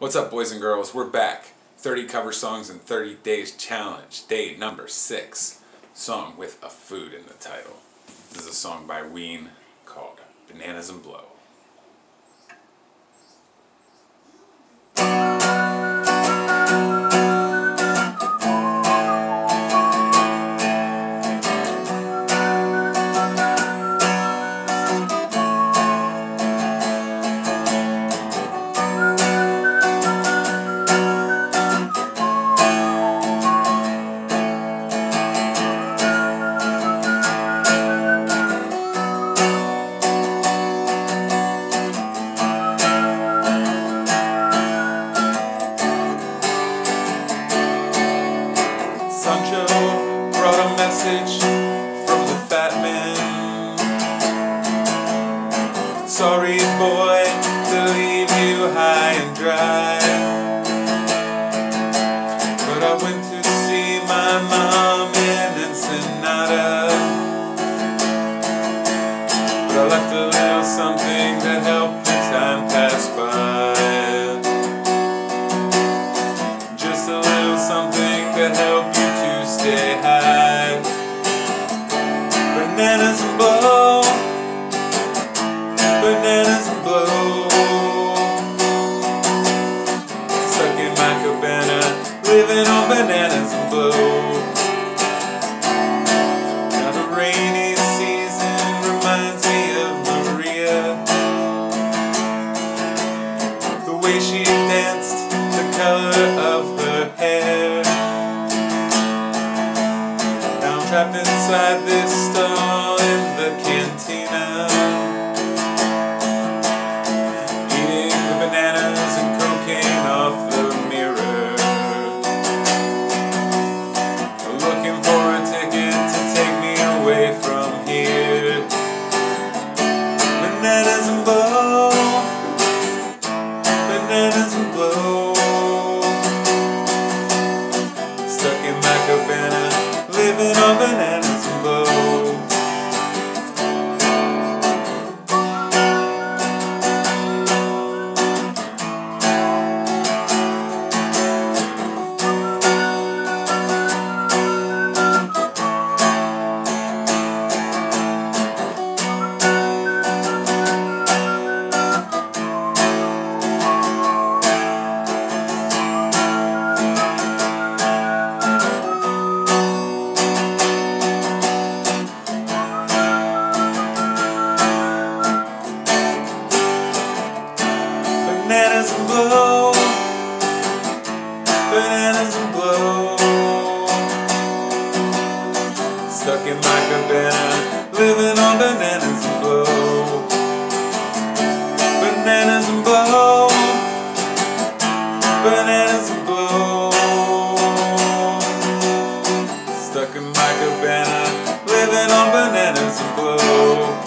What's up, boys and girls? We're back. 30 cover songs in 30 days challenge. Day number six. Song with a food in the title. This is a song by Ween called Bananas and Blow. Dry. But I went to see my mom in Ensenada. But I left a little something to help the time pass by. Just a little something to help you to stay high. In my cabana, living on bananas and blow. Now the rainy season reminds me of Maria. The way she danced, the color of her hair. Now I'm trapped inside this stall Bananas and Bananas and blow. Bananas and blow. Stuck in my cabana, living on bananas and blow. Bananas and blow. Bananas and blow. Stuck in my cabana, living on bananas and blow.